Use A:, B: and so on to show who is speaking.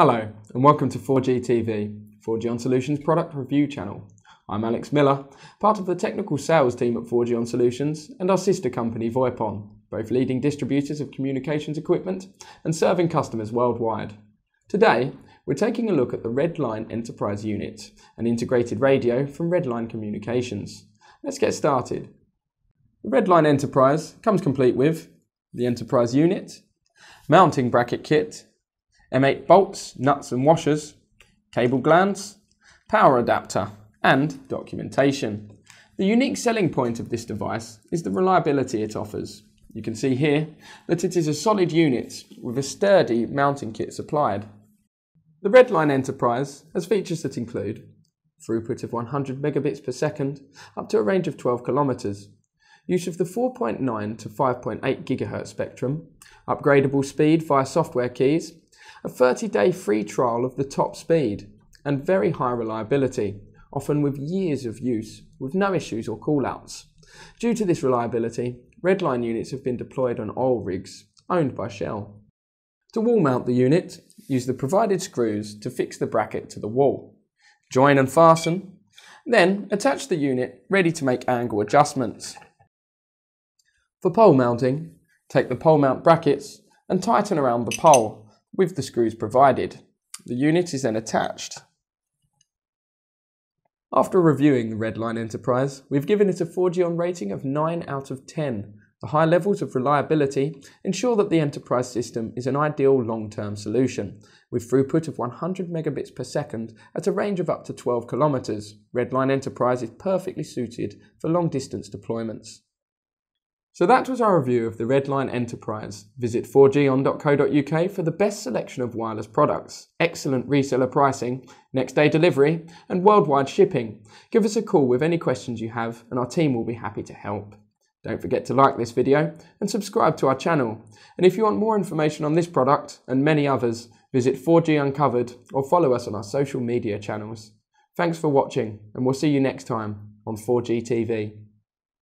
A: Hello, and welcome to 4G TV, 4Gon Solutions product review channel. I'm Alex Miller, part of the technical sales team at 4Gon Solutions and our sister company VoIPON, both leading distributors of communications equipment and serving customers worldwide. Today, we're taking a look at the Redline Enterprise Unit, an integrated radio from Redline Communications. Let's get started. The Redline Enterprise comes complete with the Enterprise Unit, mounting bracket kit, M8 bolts, nuts and washers, cable glands, power adapter, and documentation. The unique selling point of this device is the reliability it offers. You can see here that it is a solid unit with a sturdy mounting kit supplied. The Redline Enterprise has features that include throughput of 100 megabits per second up to a range of 12 kilometers, use of the 4.9 to 5.8 gigahertz spectrum, upgradable speed via software keys, a 30 day free trial of the top speed, and very high reliability, often with years of use, with no issues or callouts. Due to this reliability, Redline units have been deployed on oil rigs owned by Shell. To wall mount the unit, use the provided screws to fix the bracket to the wall. Join and fasten, then attach the unit ready to make angle adjustments. For pole mounting, take the pole mount brackets and tighten around the pole with the screws provided. The unit is then attached. After reviewing the Redline Enterprise, we've given it a 4Gon rating of 9 out of 10. The high levels of reliability ensure that the Enterprise system is an ideal long-term solution. With throughput of 100 megabits per second at a range of up to 12 kilometers, Redline Enterprise is perfectly suited for long-distance deployments. So that was our review of the Redline Enterprise. Visit 4gon.co.uk for the best selection of wireless products, excellent reseller pricing, next day delivery, and worldwide shipping. Give us a call with any questions you have, and our team will be happy to help. Don't forget to like this video and subscribe to our channel. And if you want more information on this product and many others, visit 4G Uncovered or follow us on our social media channels. Thanks for watching, and we'll see you next time on 4G TV.